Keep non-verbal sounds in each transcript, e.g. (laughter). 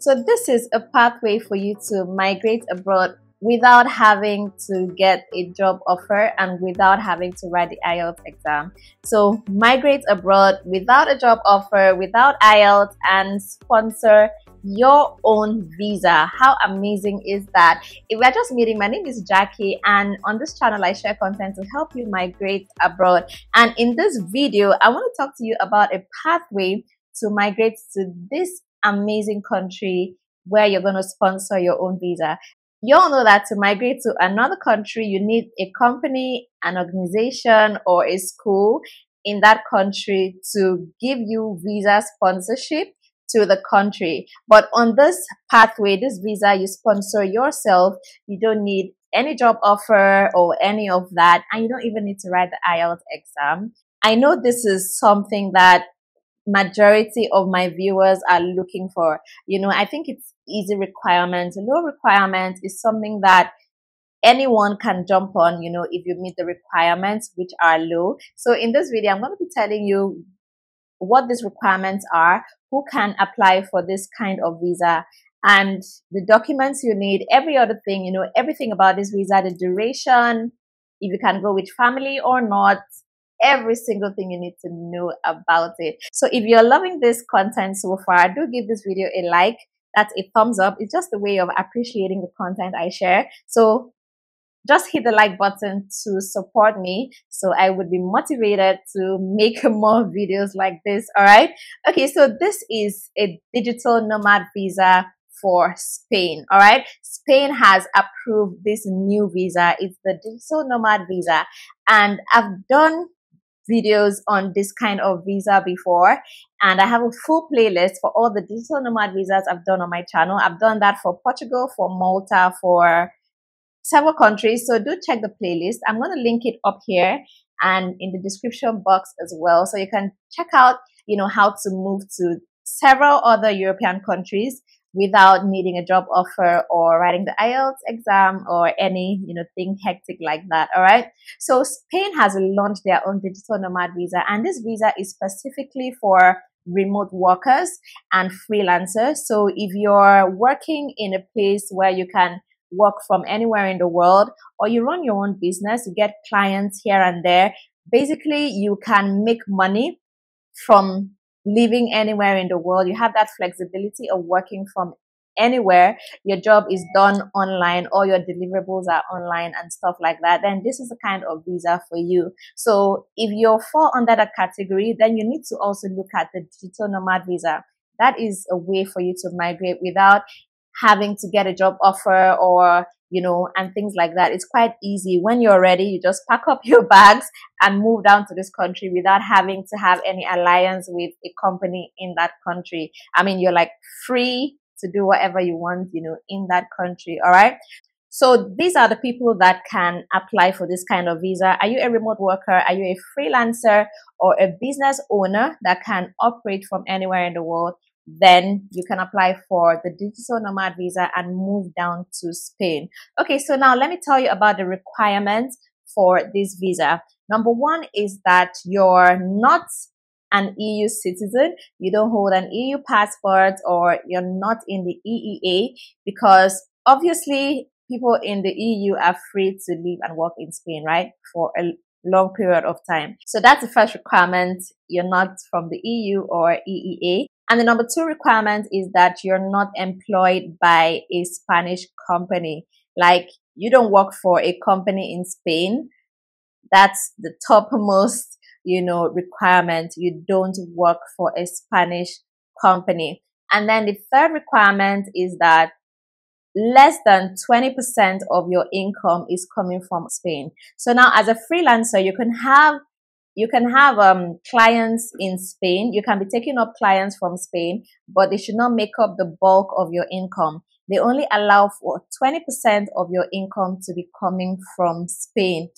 So this is a pathway for you to migrate abroad without having to get a job offer and without having to write the IELTS exam. So migrate abroad without a job offer, without IELTS and sponsor your own visa. How amazing is that? If we're just meeting, my name is Jackie and on this channel I share content to help you migrate abroad. And in this video, I want to talk to you about a pathway to migrate to this amazing country where you're going to sponsor your own visa. You all know that to migrate to another country, you need a company, an organization, or a school in that country to give you visa sponsorship to the country. But on this pathway, this visa, you sponsor yourself. You don't need any job offer or any of that. And you don't even need to write the IELTS exam. I know this is something that majority of my viewers are looking for. You know, I think it's easy requirement. Low requirement is something that anyone can jump on, you know, if you meet the requirements, which are low. So in this video, I'm going to be telling you what these requirements are, who can apply for this kind of visa, and the documents you need, every other thing, you know, everything about this visa, the duration, if you can go with family or not, every single thing you need to know about it. So if you're loving this content so far, do give this video a like. That's a thumbs up. It's just a way of appreciating the content I share. So just hit the like button to support me so I would be motivated to make (laughs) more videos like this. All right. Okay. So this is a digital nomad visa for Spain. All right. Spain has approved this new visa. It's the digital nomad visa. And I've done videos on this kind of visa before and I have a full playlist for all the digital nomad visas I've done on my channel. I've done that for Portugal, for Malta, for several countries. So do check the playlist. I'm going to link it up here and in the description box as well. So you can check out, you know, how to move to several other European countries without needing a job offer or writing the IELTS exam or any, you know, thing hectic like that. All right. So Spain has launched their own digital nomad visa and this visa is specifically for remote workers and freelancers. So if you're working in a place where you can work from anywhere in the world or you run your own business, you get clients here and there, basically you can make money from living anywhere in the world. You have that flexibility of working from anywhere. Your job is done online, all your deliverables are online and stuff like that. Then this is the kind of visa for you. So if you fall under that category, then you need to also look at the digital nomad visa. That is a way for you to migrate without having to get a job offer or you know, and things like that. It's quite easy. When you're ready, you just pack up (laughs) your bags and move down to this country without having to have any alliance with a company in that country. I mean, you're like free to do whatever you want, you know, in that country. All right. So these are the people that can apply for this kind of visa. Are you a remote worker? Are you a freelancer or a business owner that can operate from anywhere in the world? Then you can apply for the digital nomad visa and move down to Spain. Okay, so now let me tell you about the requirements for this visa. Number one is that you're not an EU citizen, you don't hold an EU passport, or you're not in the EEA because obviously people in the EU are free to live and work in Spain, right? For a long period of time. So that's the first requirement. You're not from the EU or EEA. And the number two requirement is that you're not employed by a Spanish company. Like you don't work for a company in Spain. That's the topmost, you know, requirement. You don't work for a Spanish company. And then the third requirement is that less than 20% of your income is coming from Spain. So now as a freelancer, you can have you can have um, clients in Spain. You can be taking up clients from Spain, but they should not make up the bulk of your income. They only allow for 20% of your income to be coming from Spain.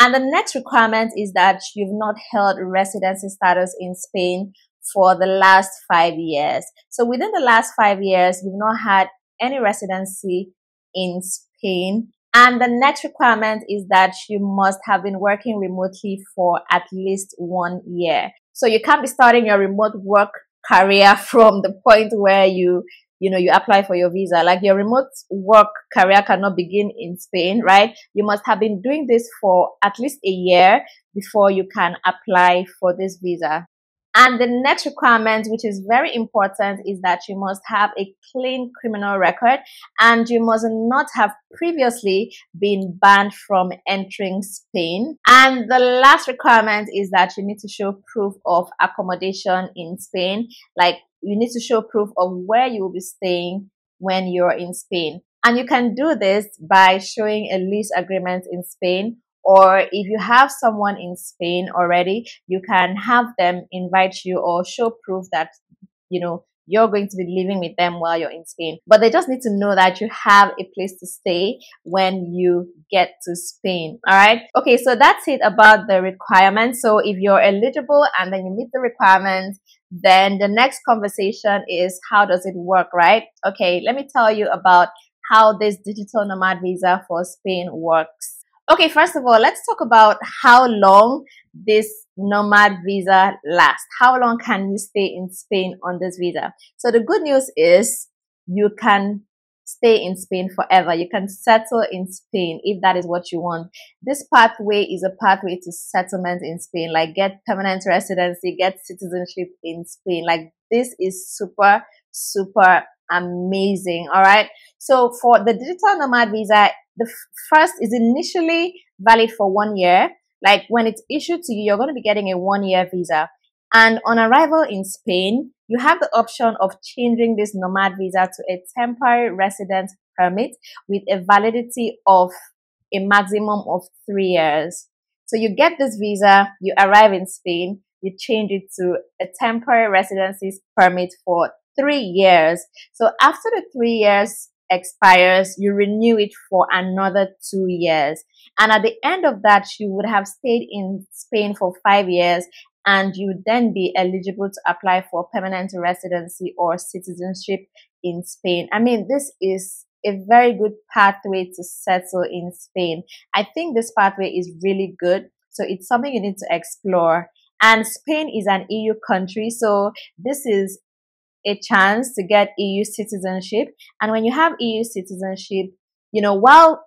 And the next requirement is that you've not held residency status in Spain for the last five years. So within the last five years, you've not had any residency in Spain and the next requirement is that you must have been working remotely for at least one year. So you can't be starting your remote work career (laughs) from the point where you you know, you apply for your visa. Like your remote work career cannot begin in Spain, right? You must have been doing this for at least a year before you can apply for this visa. And the next requirement, which is very important, is that you must have a clean criminal record and you must not have previously been banned from entering Spain. And the last requirement is that you need to show proof of accommodation in Spain. Like you need to show proof of where you will be staying when you're in Spain. And you can do this by showing a lease agreement in Spain or if you have someone in Spain already, you can have them invite you or show proof that, you know, you're going to be living with them while you're in Spain. But they just need to know that you have a place to stay when you get to Spain. All right. Okay. So that's it about the requirements. So if you're eligible and then you meet the requirements, then the next conversation is how does it work, right? Okay. Let me tell you about how this digital nomad visa for Spain works. Okay, first of all, let's talk about how long this nomad visa lasts. How long can you stay in Spain on this visa? So the good news is you can stay in Spain forever. You can settle in Spain if that is what you want. This pathway is a pathway to settlement in Spain, like get permanent residency, get citizenship in Spain. Like this is super, super amazing. All right. So for the digital nomad visa, the first is initially valid for one year. Like when it's issued to you, you're going to be getting a one year visa. And on arrival in Spain, you have the option of changing this nomad visa to a temporary residence permit with a validity of a maximum of three years. So you get this visa, you arrive in Spain, you change it to a temporary residency permit for three years. So after the three years expires, you renew it for another two years. And at the end of that, you would have stayed in Spain for five years and you would then be eligible to apply for permanent residency or citizenship in Spain. I mean, this is a very good pathway to settle in Spain. I think this pathway is really good. So it's something you need to explore. And Spain is an EU country. So this is a chance to get EU citizenship. And when you have EU citizenship, you know, while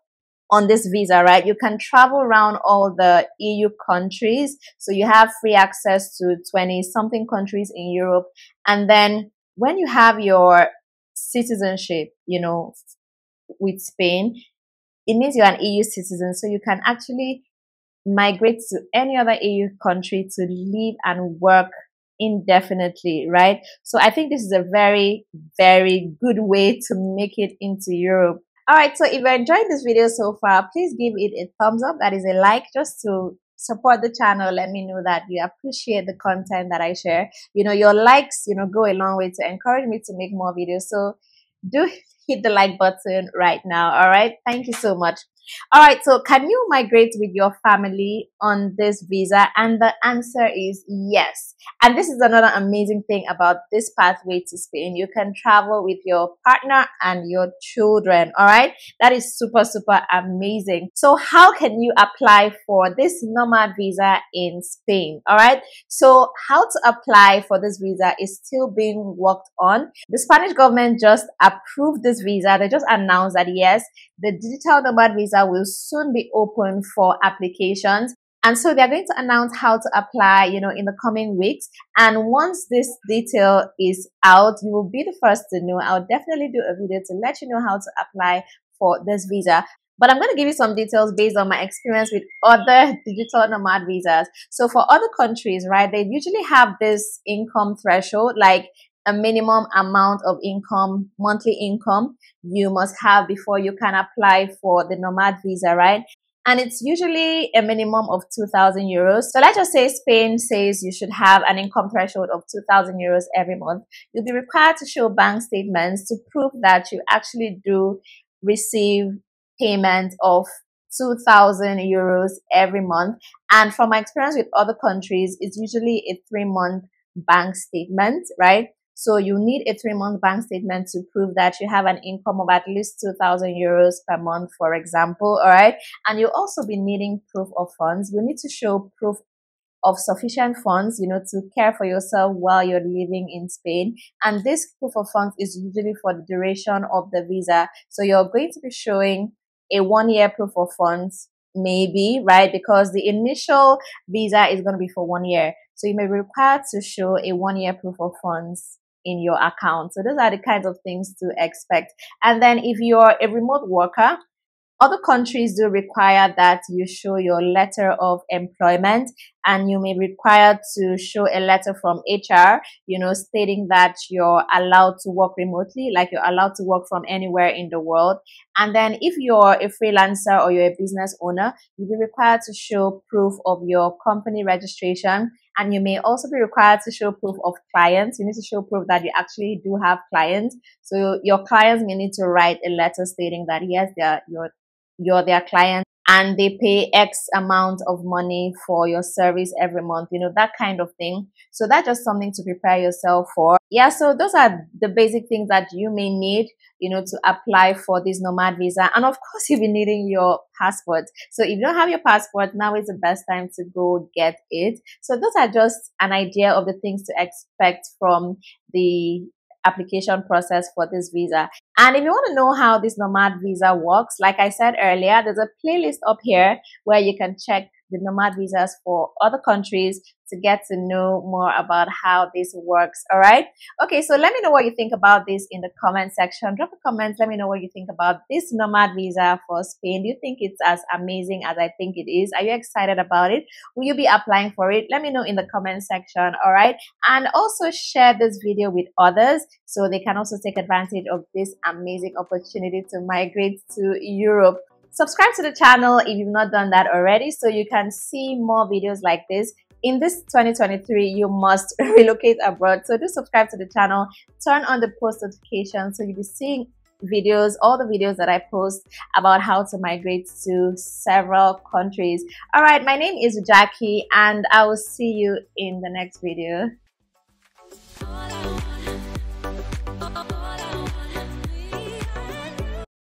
on this visa, right, you can travel around all the EU countries. So you have free access to 20 something countries in Europe. And then when you have your citizenship, you know, with Spain, it means you're an EU citizen. So you can actually migrate to any other EU country to live and work indefinitely, right? So I think this is a very, very good way to make it into Europe. All right. So if you're enjoying this video so far, please give it a thumbs up. That is a like just to support the channel. Let me know that you appreciate the content that I share. You know, your likes, you know, go a long way to encourage me to make more videos. So do (laughs) hit the like button right now. All right. Thank you so much. All right, so can you migrate with your family on this visa? And the answer is yes. And this is another amazing thing about this pathway to Spain. You can travel with your partner and your children. All right, that is super, super amazing. So, how can you apply for this nomad visa in Spain? All right, so how to apply for this visa is still being worked on. The Spanish government just approved this visa, they just announced that yes, the digital nomad visa visa will soon be open for applications. And so they're going to announce how to apply, you know, in the coming weeks. And once this detail is out, you will be the first to know. I'll definitely do a video to let you know how to apply for this visa. But I'm going to give you some details based on my experience with other digital nomad visas. So for other countries, right, they usually have this income threshold, like a minimum amount of income, monthly income you must have before you can apply for the nomad visa, right? And it's usually a minimum of 2000 euros. So let's just say Spain says you should have an income threshold of 2000 euros every month. You'll be required to show bank statements to prove that you actually do receive payment of 2000 euros every month. And from my experience with other countries, it's usually a three month bank statement, right? So you need a three month bank statement to prove that you have an income of at least 2000 euros per month, for example. All right. And you'll also be needing proof of funds. You need to show proof of sufficient funds, you know, to care for yourself while you're living in Spain. And this proof of funds is usually for the duration of the visa. So you're going to be showing a one year proof of funds, maybe, right? Because the initial visa is going to be for one year. So you may be required to show a one year proof of funds in your account. So those are the kinds of things to expect. And then if you're a remote worker, other countries do require that you show your letter of employment and you may be required to show a letter from HR, you know, stating that you're allowed to work remotely, like you're allowed to work from anywhere in the world. And then if you're a freelancer or you're a business owner, you'll be required to show proof of your company registration. And you may also be required to show proof of clients. You need to show proof that you actually do have clients. So your clients may need to write a letter stating that yes, they're your you're their client and they pay X amount of money for your service every month, you know, that kind of thing. So that's just something to prepare yourself for. Yeah, so those are the basic things that you may need, you know, to apply for this nomad visa. And of course, (laughs) you'll be needing your passport. So if you don't have your passport, now is the best time to go get it. So those are just an idea of the things to expect from the application process for this visa. And if you want to know how this nomad visa works, like I said earlier, there's a playlist up here where you can check the nomad visas for other countries to get to know more about how this works. All right. Okay. So let me know what you think about this in the comment section. Drop a comment. Let me know what you think about this nomad visa for Spain. Do you think it's as amazing as I think it is? Are you excited about it? Will you be applying for it? Let me know in the comment section. All right. And also share this video with others so they can also take advantage of this amazing opportunity to migrate to Europe. Subscribe to the channel if you've not done that already so you can see more videos like this. In this 2023, you must (laughs) relocate abroad. So do subscribe to the channel, turn on the post notifications so you'll be seeing videos, all the videos that I post about how to migrate to several countries. All right, my name is Jackie and I will see you in the next video.